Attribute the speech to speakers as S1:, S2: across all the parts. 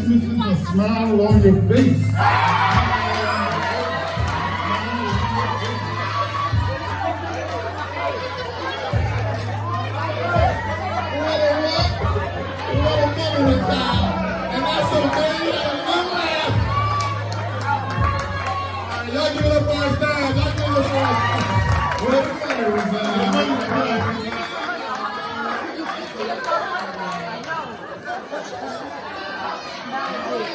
S1: This is the smile on your face.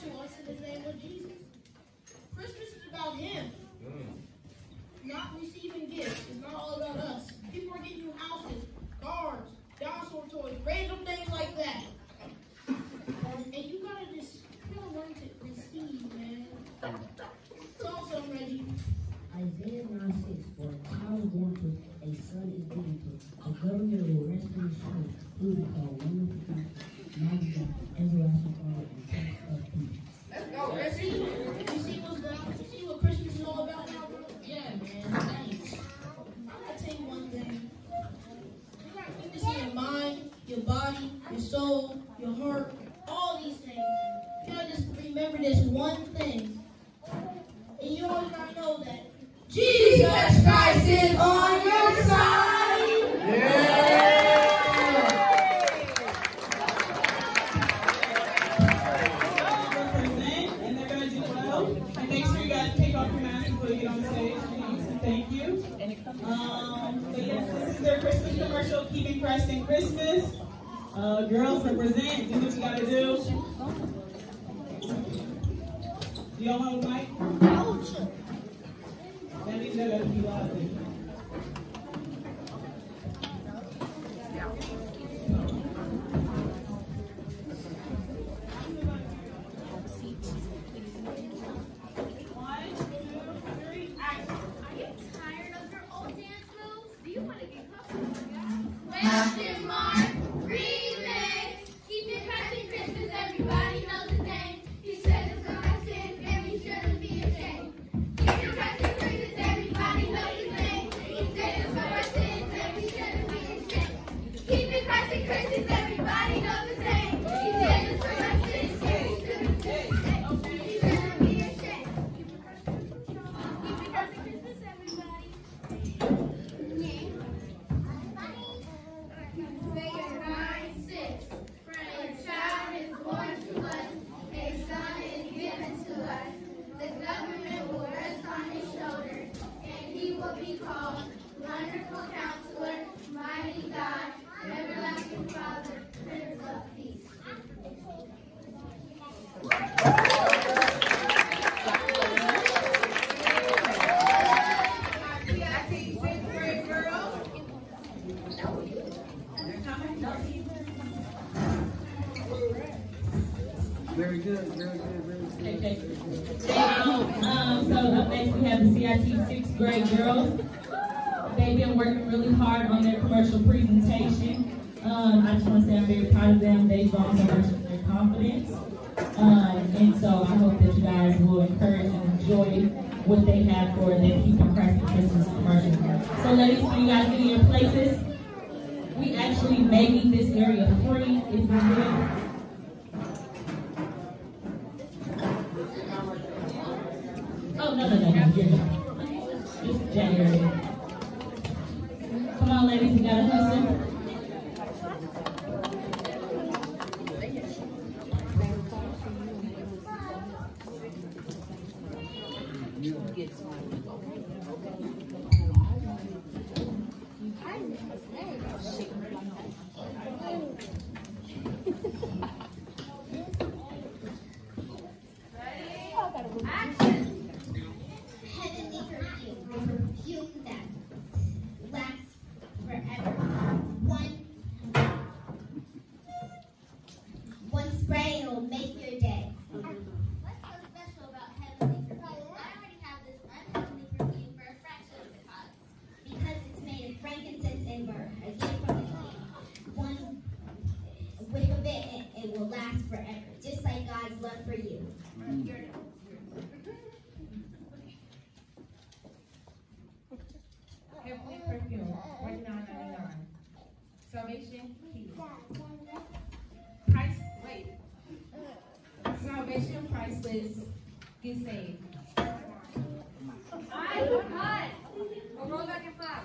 S2: to us in the name of Jesus. Christmas is about him. Mm. Not receiving gifts is not all about us. People are getting you houses, cars, dinosaur toys, random things like that. Christmas
S3: commercial, keeping Christ in Christmas. Uh, girls represent, do what you gotta do. Do y'all have a mic? Presentation. Um, I just want to say I'm very proud of them. They've grown so much of their confidence. Um, and so I hope that you guys will encourage and enjoy what they have for their Keeping Christ and Christmas commercial. So ladies, when you guys get in your places, we actually making this area free if you will. Oh, no, no, no, no. It's January. On, ladies, you got a hustle.
S4: Heavenly perfume,
S5: forty nine ninety nine. Salvation key. Price wait. Salvation priceless. Get saved. I cut.
S4: Go roll back and flap.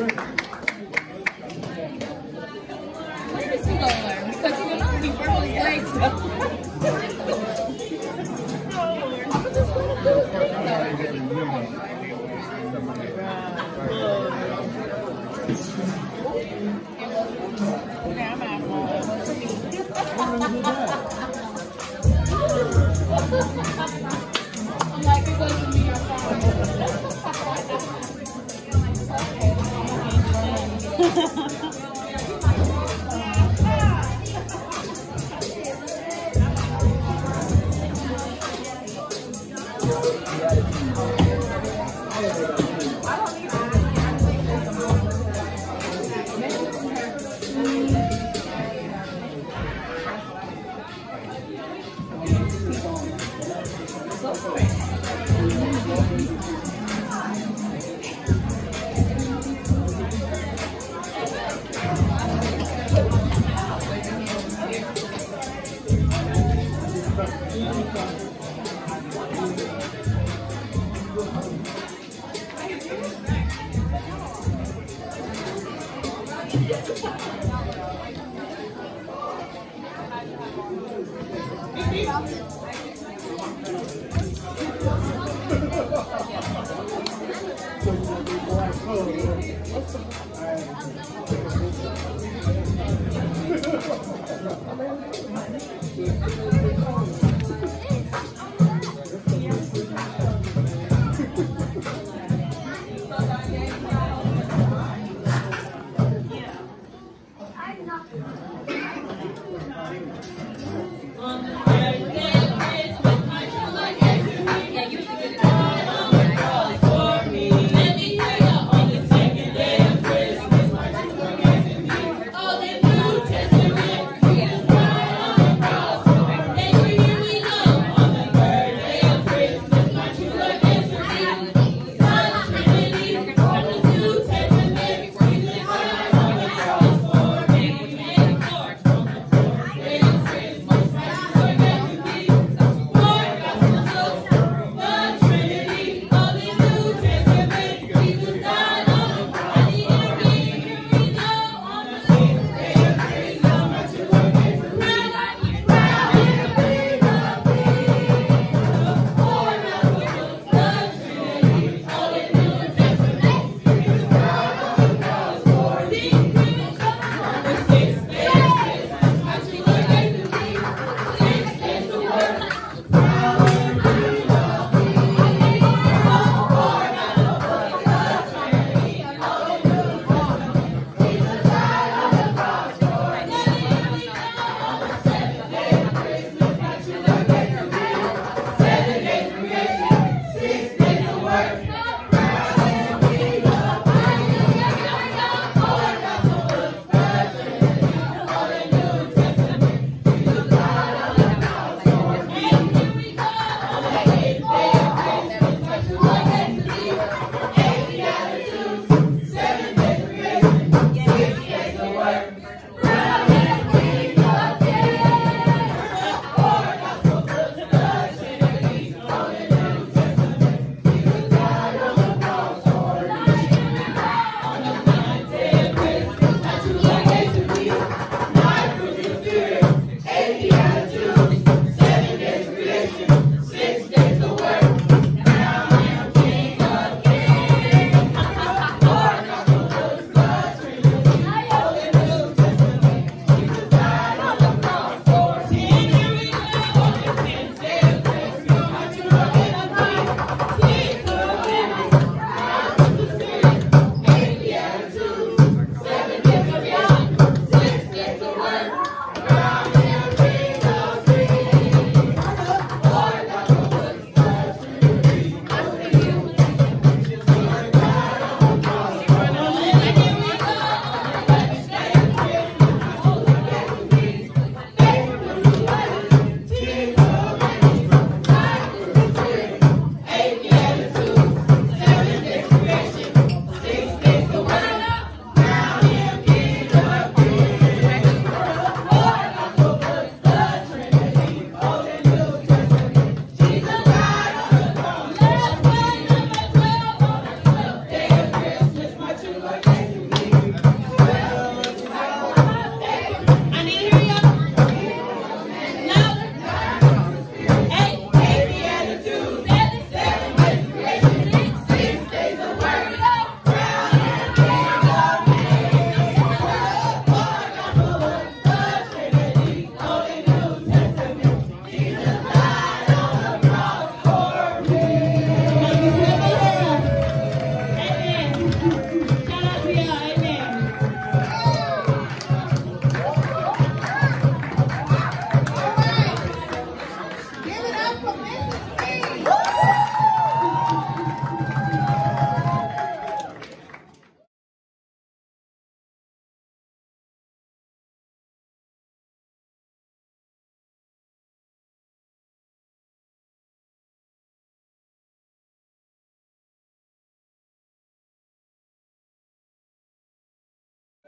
S6: Where
S3: Thank you.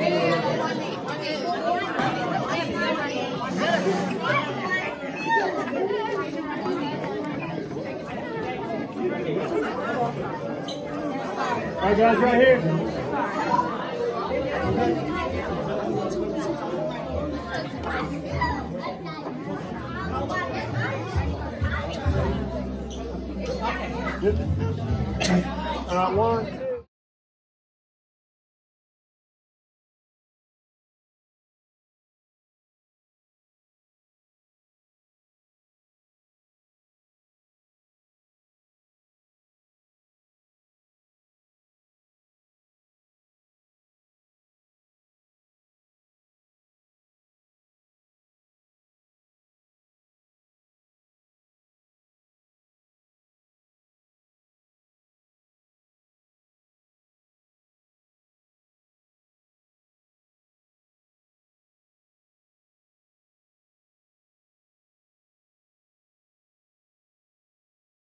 S7: All right, guys, right here. All right, one.